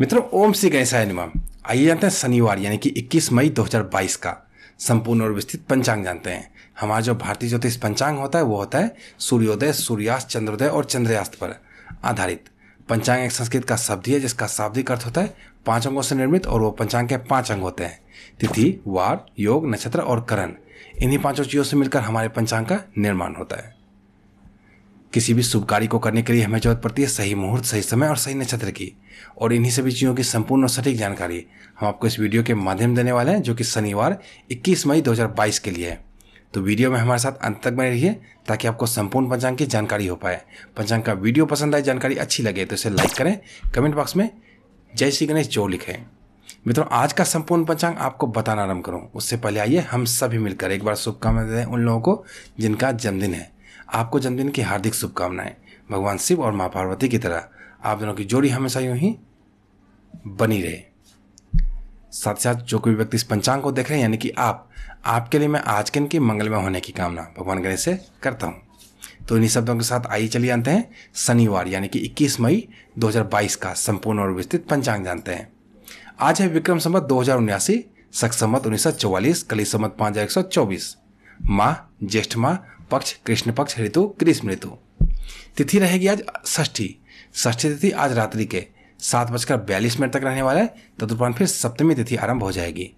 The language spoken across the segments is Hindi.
मित्रों, ओम श्री गणेशाय नमः। आइए जानते हैं शनिवार, यानी कि 21 मई 2022 का। संपूर्ण और विस्तृत पंचांग जानते हैं। हमारा जो भारतीय ज्योतिष पंचांग होता है, वो होता है सूर्योदय, सूर्यास्त, चंद्रोदय और चंद्रयास्त पर आधारित। पंचांग एक संस्कृत का शब्द है, जिसका शाब्दिक अर्थ होता है पाँच अंगों से निर्मित और वो पंचांग के पाँच अंग होते हैं। तिथि, वार, योग, नक्षत्र और करण। इन्हीं पाँचों चीज़ों से मिलकर हमारे पंचांग का निर्माण होता है। किसी भी शुभ कार्य को करने के लिए हमें ज़रूरत पड़ती है सही मुहूर्त, सही समय और सही नक्षत्र की। और इन्हीं सभी चीज़ों की संपूर्ण और सटीक जानकारी हम आपको इस वीडियो के माध्यम देने वाले हैं, जो कि शनिवार 21 मई 2022 के लिए है। तो वीडियो में हमारे साथ अंत तक बने रहिए, ताकि आपको संपूर्ण पंचांग की जानकारी हो पाए। पंचांग का वीडियो पसंद आए, जानकारी अच्छी लगे तो इसे लाइक करें, कमेंट बॉक्स में जय श्री गणेश जो लिखें। मित्रों, आज का संपूर्ण पंचांग आपको बताना आरंभ करूँ। उससे पहले आइए हम सभी मिलकर एक बार शुभकामनाएँ दें उन लोगों को, जिनका जन्मदिन है। आपको जन्मदिन की हार्दिक शुभकामनाएँ। भगवान शिव और माँ पार्वती की तरह आप दोनों की जोड़ी हमेशा यूँ ही बनी रहे। साथ साथ जो कोई व्यक्ति इस पंचांग को देख रहे हैं, यानी कि आप, आपके लिए मैं आज के इनकी मंगलमय होने की कामना भगवान गणेश से करता हूँ। तो इन्हीं शब्दों के साथ आइए चलिए जानते हैं, शनिवार, यानी कि 21 मई 2022 का संपूर्ण और विस्तृत पंचांग जानते हैं। आज है विक्रम संवत दो हज़ार उन्यासी, सख संवत उन्नीस सौ चौवालीस, कली संवत पाँच हज़ार एक सौ चौबीस माह ज्येष्ठ माह पक्ष, कृष्ण पक्ष, ऋतु, ग्रीष्म ऋतु। तिथि रहेगी आज षष्ठी। षष्ठी तिथि आज रात्रि के सात बजकर बयालीस मिनट तक रहने वाला है। तदुपरांत फिर सप्तमी तिथि आरंभ हो जाएगी।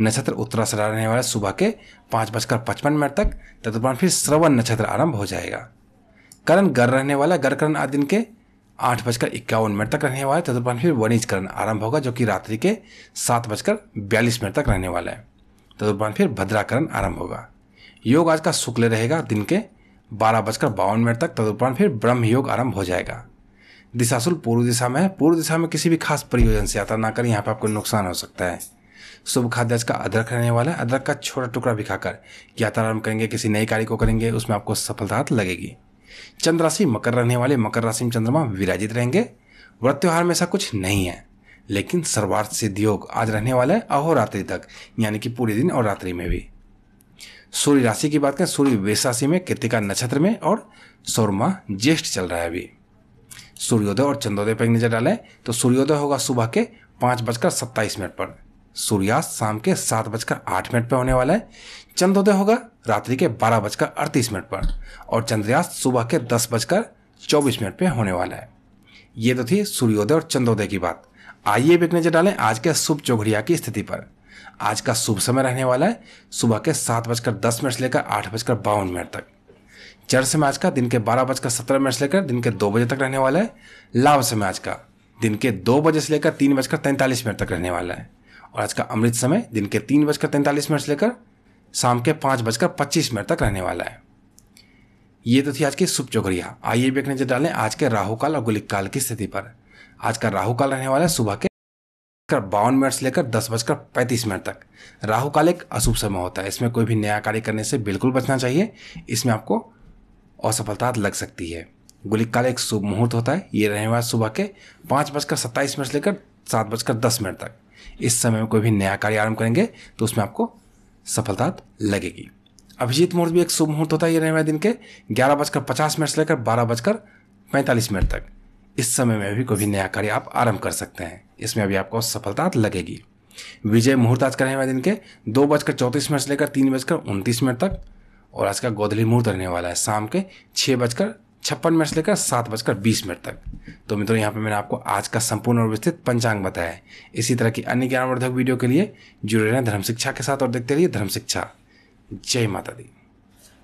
नक्षत्र उत्तराषाढ़ रहने वाला सुबह के पाँच बजकर पचपन मिनट तक। तदुपरांत फिर श्रवण नक्षत्र आरंभ हो जाएगा। करण गर रहने वाला गर करण आज दिन के आठ बजकर इक्यावन मिनट तक रहने वाला है। तदुपरांत फिर वणिज करण आरंभ होगा, जो कि रात्रि के सात बजकर बयालीस मिनट तक रहने वाला है। तदुपरांत फिर भद्राकरण आरंभ होगा। योग आज का शुक्ल रहेगा दिन के बारह बजकर बावन मिनट तक, तदुपरांत फिर ब्रह्म योग आरंभ हो जाएगा। दिशाशुल पूर्व दिशा में है। पूर्व दिशा में किसी भी खास प्रयोजन से यात्रा ना करें, यहाँ पर आपको नुकसान हो सकता है। शुभ खाद्य आज का अदरक रहने वाला है। अदरक का छोटा टुकड़ा भी खाकर यात्रा आरंभ करेंगे, किसी नई कार्य को करेंगे, उसमें आपको सफलता लगेगी। चंद्र राशि मकर रहने वाले मकर राशि में चंद्रमा विराजित रहेंगे। व्रत त्योहार में ऐसा कुछ नहीं है, लेकिन सर्वार्थ सिद्ध योग आज रहने वाला है अहोरात्रि तक, यानी कि पूरे दिन और रात्रि में भी। सूर्य राशि की बात करें, सूर्य वेश में, कृतिका नक्षत्र में और सौरमा ज्येष्ठ चल रहा है अभी। सूर्योदय और चंद्रोदय पर नज़र डालें तो सूर्योदय होगा सुबह के पाँच बजकर सत्ताईस मिनट पर। सूर्यास्त शाम के सात बजकर आठ मिनट पर होने वाला है। चंद्रोदय होगा रात्रि के बारह बजकर अड़तीस मिनट पर और चंद्रयास्त सुबह के दस बजकर चौबीस मिनट पर होने वाला है। ये तो थी सूर्योदय और चंद्रोदय की बात। आइए एक नज़र डालें आज के शुभ चौघड़िया की स्थिति पर। आज का शुभ समय रहने वाला है। सुबह के सात बजकर दस मिनट से लेकर आठ बजकर बावन मिनट तक। चर समय आज का, दिन के बारह बजकर सत्रह मिनट से लेकर दिन के दो बजे तक रहने वाला है। लाभ समय आज का, दिन के दो बजे से लेकर तीन बजकर तैंतालीस मिनट तक रहने वाला है। और आज का अमृत समय दिन के तीन बजकर तैंतालीस मिनट से लेकर शाम के पाँच बजकर पच्चीस मिनट तक रहने वाला है। ये तो थी आज की शुभ चौकड़िया आइए भी एक नज़र डालें आज के राहु काल और गुलिक काल की स्थिति पर। आज का राहु काल रहने वाला है सुबह के बावन मिनट से लेकर दस बजकर पैंतीस मिनट तक। राहु काल एक अशुभ समय होता है। इसमें कोई भी नया कार्य करने से बिल्कुल बचना चाहिए। इसमें आपको असफलता लग सकती है। गुलिक काल एक शुभ मुहूर्त होता है। ये वाला सुबह के पाँच बजकर सत्ताईस मिनट से लेकर सात बजकर दस मिनट तक। इस समय में कोई भी नया कार्य आरंभ करेंगे तो उसमें आपको सफलता लगेगी। अभिजीत मुहूर्त भी एक शुभ मुहूर्त होता है ये वाले दिन के ग्यारह बजकर पचास मिनट से लेकर बारह बजकर पैंतालीस मिनट तक। इस समय में भी कोई भी नया कार्य आप आरंभ कर सकते हैं। इसमें अभी आपको सफलता लगेगी। विजय मुहूर्त आज का रहने वाले दिन के दो बजकर चौंतीस मिनट से लेकर तीन बजकर उनतीस मिनट तक और आज का गोधली मुहूर्त रहने वाला है शाम के छः बजकर छप्पन मिनट से लेकर सात बजकर बीस मिनट तक। तो मित्रों, यहाँ पे मैंने आपको आज का संपूर्ण और विस्तृत पंचांग बताया है। इसी तरह की अन्य ज्ञानवर्धक वीडियो के लिए जुड़े रहें धर्म शिक्षा के साथ और देखते रहिए धर्म शिक्षा। जय माता दी।